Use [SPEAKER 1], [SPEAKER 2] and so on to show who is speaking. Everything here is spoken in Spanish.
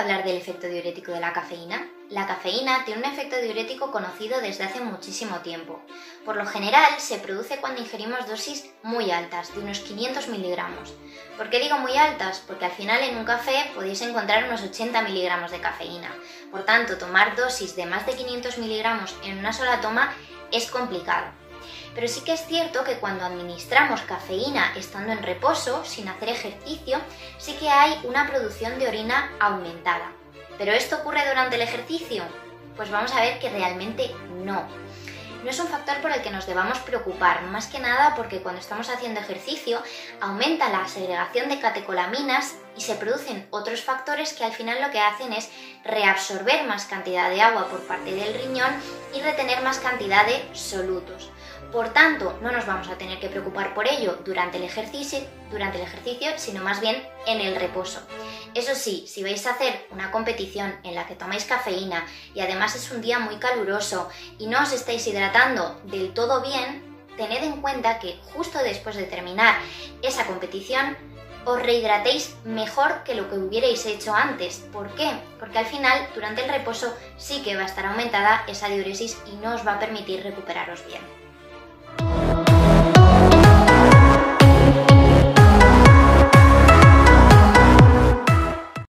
[SPEAKER 1] hablar del efecto diurético de la cafeína? La cafeína tiene un efecto diurético conocido desde hace muchísimo tiempo. Por lo general se produce cuando ingerimos dosis muy altas, de unos 500 miligramos. ¿Por qué digo muy altas? Porque al final en un café podéis encontrar unos 80 miligramos de cafeína. Por tanto, tomar dosis de más de 500 miligramos en una sola toma es complicado. Pero sí que es cierto que cuando administramos cafeína estando en reposo, sin hacer ejercicio, sí que hay una producción de orina aumentada. ¿Pero esto ocurre durante el ejercicio? Pues vamos a ver que realmente no. No es un factor por el que nos debamos preocupar, más que nada porque cuando estamos haciendo ejercicio aumenta la segregación de catecolaminas y se producen otros factores que al final lo que hacen es reabsorber más cantidad de agua por parte del riñón y retener más cantidad de solutos. Por tanto, no nos vamos a tener que preocupar por ello durante el ejercicio, durante el ejercicio, sino más bien en el reposo. Eso sí, si vais a hacer una competición en la que tomáis cafeína y además es un día muy caluroso y no os estáis hidratando del todo bien, tened en cuenta que justo después de terminar esa competición os rehidratéis mejor que lo que hubierais hecho antes. ¿Por qué? Porque al final, durante el reposo, sí que va a estar aumentada esa diuresis y no os va a permitir recuperaros bien.